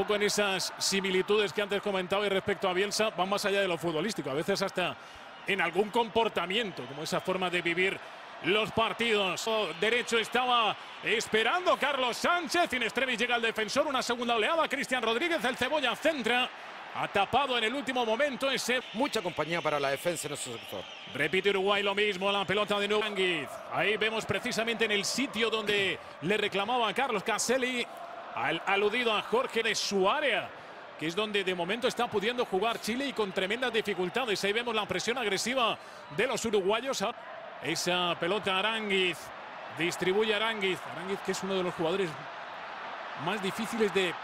poco en esas similitudes que antes comentaba y respecto a Bielsa, van más allá de lo futbolístico, a veces hasta en algún comportamiento, como esa forma de vivir los partidos. Derecho estaba esperando Carlos Sánchez. Inestremis llega al defensor. Una segunda oleada. Cristian Rodríguez, el cebolla centra. Ha tapado en el último momento ese. Mucha compañía para la defensa en ese sector. Repite Uruguay lo mismo, la pelota de nuevo. Ahí vemos precisamente en el sitio donde le reclamaba a Carlos Caselli, al aludido a Jorge de su área, que es donde de momento está pudiendo jugar Chile y con tremendas dificultades. Ahí vemos la presión agresiva de los uruguayos. Esa pelota Aranguiz. Distribuye Aranguiz. Aranguiz que es uno de los jugadores más difíciles de,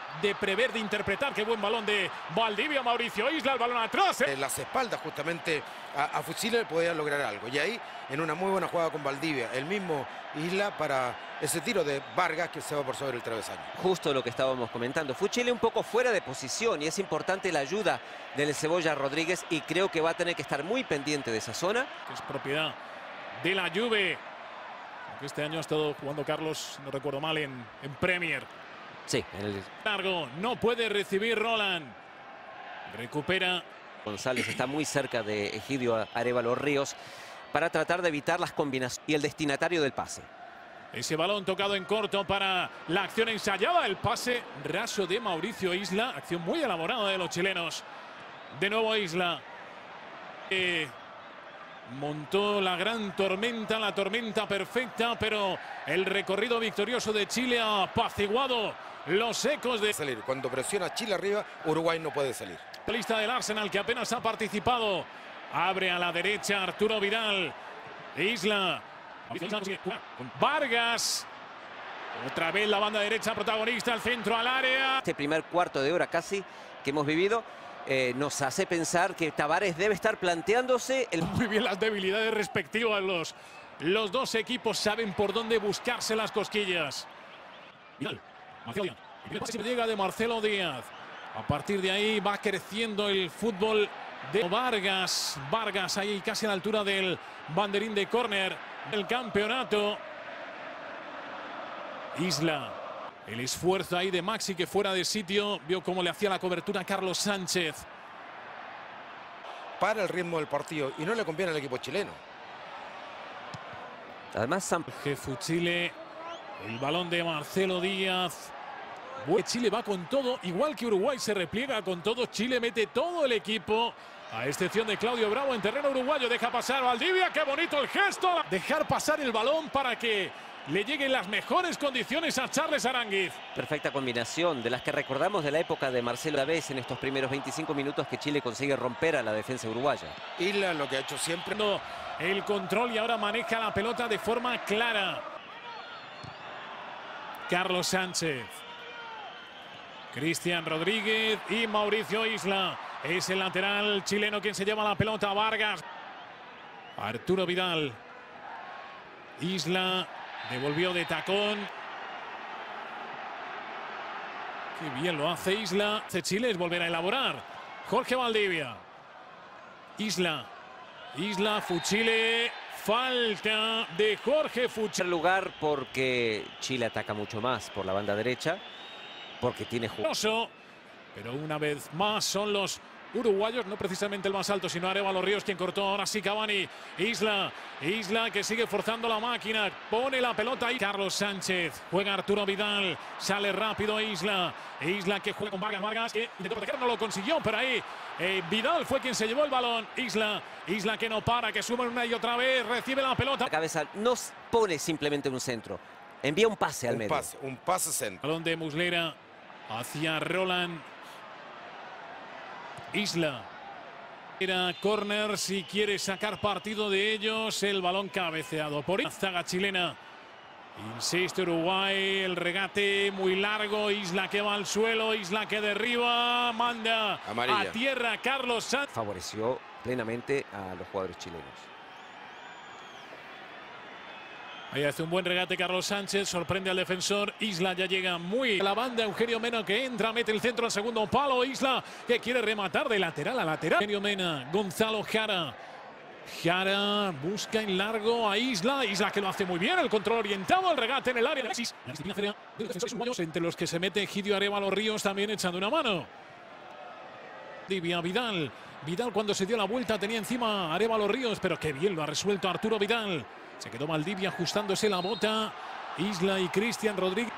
prever, de interpretar. Qué buen balón de Valdivia, Mauricio Isla, el balón atrás. En las espaldas justamente a, a Fuchile podía lograr algo. Y ahí, en una muy buena jugada con Valdivia, el mismo Isla para ese tiro de Vargas que se va por sobre el travesaño. Justo lo que estábamos comentando. Fuchile un poco fuera de posición y es importante la ayuda del Cebolla Rodríguez y creo que va a tener que estar muy pendiente de esa zona. es propiedad de la Juve. Este año ha estado jugando Carlos, no recuerdo mal, en, en Premier. Sí. El... Largo, no puede recibir Roland. Recupera. González está muy cerca de Egidio Arevalo Ríos para tratar de evitar las combinaciones y el destinatario del pase. Ese balón tocado en corto para la acción ensayada. El pase raso de Mauricio Isla. Acción muy elaborada de los chilenos. De nuevo Isla. Eh, montó la gran tormenta, la tormenta perfecta, pero el recorrido victorioso de Chile ha apaciguado los ecos de... Salir. Cuando presiona Chile arriba, Uruguay no puede salir. Lista del Arsenal que apenas ha participado. Abre a la derecha Arturo Vidal. Isla. Vargas. Otra vez la banda derecha protagonista, el centro al área. Este primer cuarto de hora casi que hemos vivido eh, nos hace pensar que Tavares debe estar planteándose... El... Muy bien las debilidades respectivas. Los, los dos equipos saben por dónde buscarse las cosquillas. Vidal, Marcelo Díaz. Llega de Marcelo Díaz. A partir de ahí va creciendo el fútbol de Vargas. Vargas ahí casi a la altura del banderín de córner del campeonato. Isla el esfuerzo ahí de Maxi que fuera de sitio. Vio cómo le hacía la cobertura a Carlos Sánchez. Para el ritmo del partido y no le conviene al equipo chileno. Además, San... Chile. El balón de Marcelo Díaz. Chile va con todo, igual que Uruguay se repliega con todo. Chile mete todo el equipo. A excepción de Claudio Bravo en terreno uruguayo. Deja pasar Valdivia. Qué bonito el gesto. Dejar pasar el balón para que le lleguen las mejores condiciones a Charles Aranguiz. Perfecta combinación, de las que recordamos de la época de Marcelo Davés en estos primeros 25 minutos que Chile consigue romper a la defensa uruguaya. Isla lo que ha hecho siempre. No, el control y ahora maneja la pelota de forma clara. Carlos Sánchez. Cristian Rodríguez y Mauricio Isla. Es el lateral chileno quien se lleva la pelota. Vargas. Arturo Vidal. Isla Devolvió de tacón. Qué bien lo hace Isla. Hace Chile es volver a elaborar. Jorge Valdivia. Isla. Isla, Fuchile. Falta de Jorge Fuchile. lugar porque Chile ataca mucho más por la banda derecha. Porque tiene juego. Pero una vez más son los uruguayos, no precisamente el más alto, sino Arevalo Ríos quien cortó ahora sí Cavani. Isla, Isla que sigue forzando la máquina, pone la pelota ahí. Carlos Sánchez, juega Arturo Vidal, sale rápido Isla. Isla que juega con Vargas, Vargas que intentó proteger, no lo consiguió, pero ahí eh, Vidal fue quien se llevó el balón. Isla, Isla que no para, que sube una y otra vez, recibe la pelota. La cabeza no pone simplemente un centro, envía un pase al un medio. Pase, un pase centro. Balón de Muslera hacia Roland. Isla. Era córner si quiere sacar partido de ellos. El balón cabeceado por la zaga chilena. Insiste Uruguay, el regate muy largo, Isla que va al suelo, Isla que derriba, manda a tierra Carlos Sanz. Favoreció plenamente a los jugadores chilenos. Ahí hace un buen regate Carlos Sánchez, sorprende al defensor. Isla ya llega muy a la banda. Eugenio Mena que entra, mete el centro al segundo palo. Isla que quiere rematar de lateral a lateral. Eugenio Mena, Gonzalo Jara. Jara busca en largo a Isla. Isla que lo hace muy bien. El control orientado, el regate en el área. Entre los que se mete Gidio Arevalo Ríos también echando una mano. Divia Vidal. Vidal cuando se dio la vuelta tenía encima Arevalo Ríos, pero qué bien lo ha resuelto Arturo Vidal. Se quedó Maldivia ajustándose la bota. Isla y Cristian Rodríguez.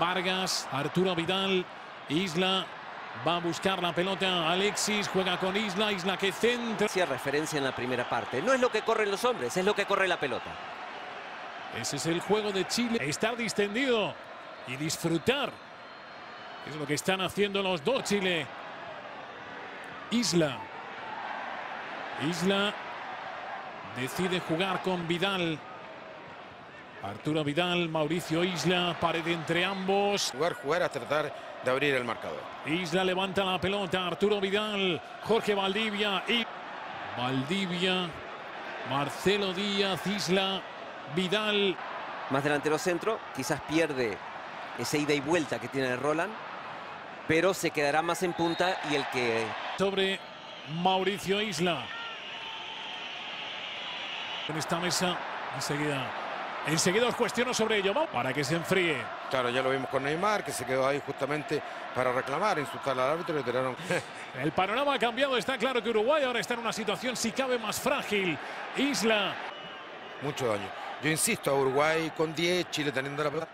Vargas, Arturo Vidal, Isla va a buscar la pelota. Alexis juega con Isla, Isla que centra. Hacía referencia en la primera parte. No es lo que corren los hombres, es lo que corre la pelota. Ese es el juego de Chile. Estar distendido y disfrutar. Es lo que están haciendo los dos Chile. Isla. Isla decide jugar con Vidal. Arturo Vidal, Mauricio Isla, pared entre ambos. Jugar, jugar a tratar de abrir el marcador. Isla levanta la pelota, Arturo Vidal, Jorge Valdivia y Valdivia, Marcelo Díaz, Isla, Vidal. Más delantero centro, quizás pierde esa ida y vuelta que tiene Roland, pero se quedará más en punta y el que... Sobre Mauricio Isla. En esta mesa, enseguida Enseguida os cuestiono sobre ello, para que se enfríe. Claro, ya lo vimos con Neymar, que se quedó ahí justamente para reclamar, insultar al árbitro y tiraron. El panorama ha cambiado, está claro que Uruguay ahora está en una situación, si cabe, más frágil. Isla. Mucho daño. Yo insisto, a Uruguay con 10, Chile teniendo la pelota.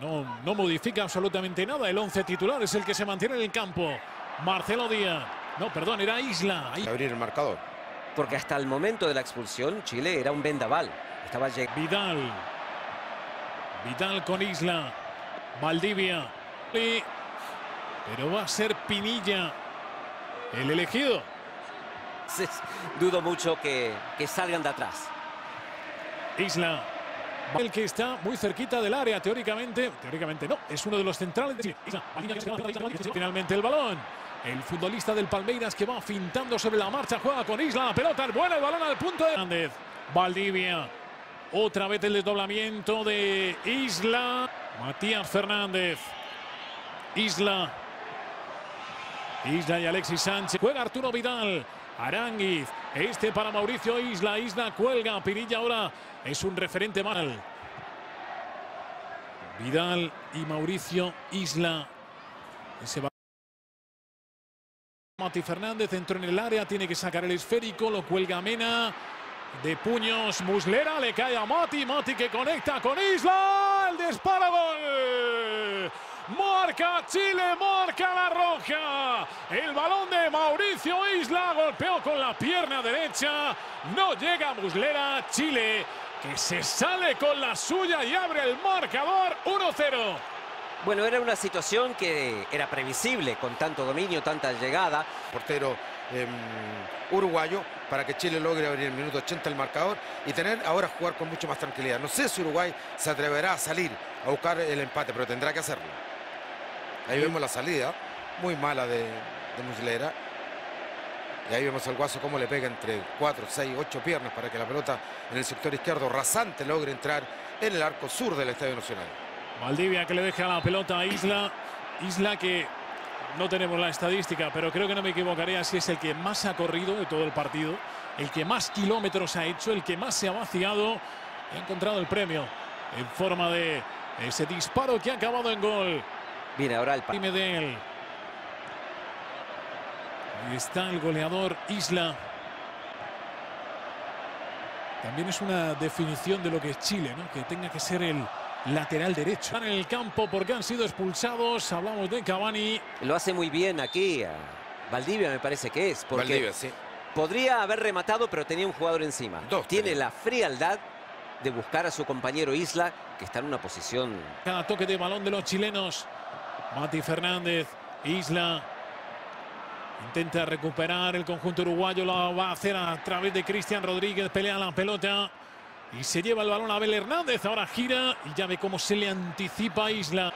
No, no modifica absolutamente nada. El 11 titular es el que se mantiene en el campo. Marcelo Díaz. No, perdón, era Isla. Ahí. Abrir el marcador. Porque hasta el momento de la expulsión, Chile era un vendaval. Estaba Vidal. Vidal con Isla. Valdivia. Pero va a ser Pinilla el elegido. Dudo mucho que, que salgan de atrás. Isla. El que está muy cerquita del área, teóricamente. Teóricamente no, es uno de los centrales. Finalmente el balón. El futbolista del Palmeiras que va fintando sobre la marcha, juega con Isla. La pelota, el bueno, el balón al punto de Hernández. Valdivia. Otra vez el desdoblamiento de Isla. Matías Fernández. Isla. Isla y Alexis Sánchez. Juega Arturo Vidal. Aranguiz. Este para Mauricio Isla. Isla cuelga. Pirilla ahora es un referente mal. Vidal y Mauricio Isla. Ese. Mati Fernández entró en el área. Tiene que sacar el esférico. Lo cuelga Mena de puños. Muslera le cae a Mati. Mati que conecta con Isla. El disparo gol. Marca Chile, marca la roja. El balón de Mauricio Isla golpeó con la pierna derecha. No llega Muslera. Chile que se sale con la suya y abre el marcador 1-0. Bueno, era una situación que era previsible con tanto dominio, tanta llegada. Portero em, uruguayo para que Chile logre abrir el minuto 80 el marcador y tener ahora jugar con mucho más tranquilidad. No sé si Uruguay se atreverá a salir a buscar el empate, pero tendrá que hacerlo. Ahí vemos la salida, muy mala de, de Muslera. Y ahí vemos al Guaso cómo le pega entre 4, 6, 8 piernas para que la pelota en el sector izquierdo rasante logre entrar en el arco sur del Estadio Nacional. Valdivia que le deja la pelota a Isla. Isla que no tenemos la estadística, pero creo que no me equivocaría si es el que más ha corrido de todo el partido, el que más kilómetros ha hecho, el que más se ha vaciado y ha encontrado el premio en forma de ese disparo que ha acabado en gol. Viene ahora el primer de él. Ahí está el goleador Isla. También es una definición de lo que es Chile, ¿no? Que tenga que ser el lateral derecho. En el campo porque han sido expulsados. Hablamos de Cavani. Lo hace muy bien aquí. Valdivia me parece que es. Porque Valdivia, sí. Podría haber rematado, pero tenía un jugador encima. Tiene la frialdad de buscar a su compañero Isla, que está en una posición... Cada toque de balón de los chilenos. Mati Fernández, Isla. Intenta recuperar el conjunto uruguayo. Lo va a hacer a través de Cristian Rodríguez. Pelea la pelota. Y se lleva el balón a Abel Hernández. Ahora gira y ya ve cómo se le anticipa a Isla.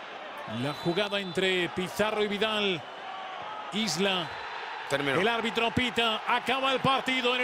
La jugada entre Pizarro y Vidal. Isla. El árbitro pita. Acaba el partido.